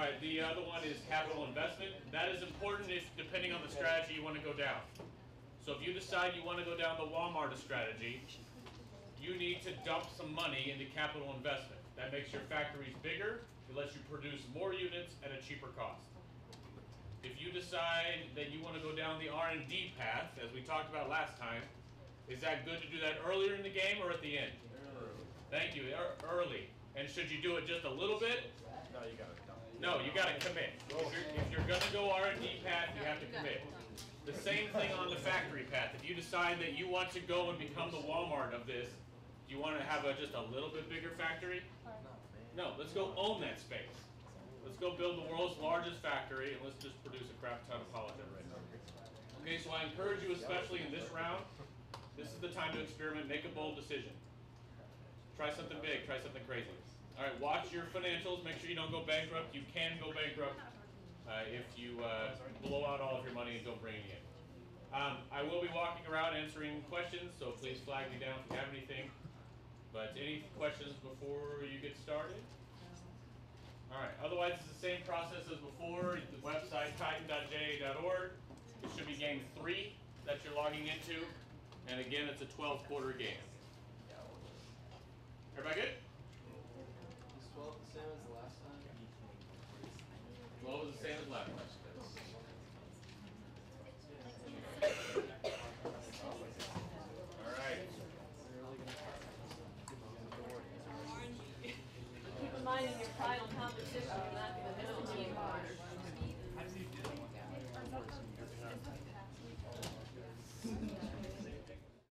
All right, the other one is capital investment. That is important if, depending on the strategy you want to go down. So if you decide you want to go down the Walmart strategy, you need to dump some money into capital investment. That makes your factories bigger, it lets you produce more units at a cheaper cost. If you decide that you want to go down the R&D path, as we talked about last time, is that good to do that earlier in the game or at the end? Thank you, early. And should you do it just a little bit? No, you got it. No, you gotta commit. If you're, if you're gonna go R and D path, you have to commit. The same thing on the factory path. If you decide that you want to go and become the Walmart of this, do you wanna have a, just a little bit bigger factory? No, let's go own that space. Let's go build the world's largest factory and let's just produce a crap ton of collagen right now. Okay, so I encourage you, especially in this round, this is the time to experiment, make a bold decision. Try something big, try something crazy. All right, watch your financials, make sure you don't go bankrupt. You can go bankrupt uh, if you uh, blow out all of your money and don't bring any in. Um, I will be walking around answering questions, so please flag me down if you have anything. But any questions before you get started? All right, otherwise it's the same process as before. The website titan.ja.org. It should be game three that you're logging into. And again, it's a 12 quarter game. Everybody good? Is 12 the same as the last time? 12 is the same as last time. All right. Keep in mind in your final competition, you're not gonna miss a team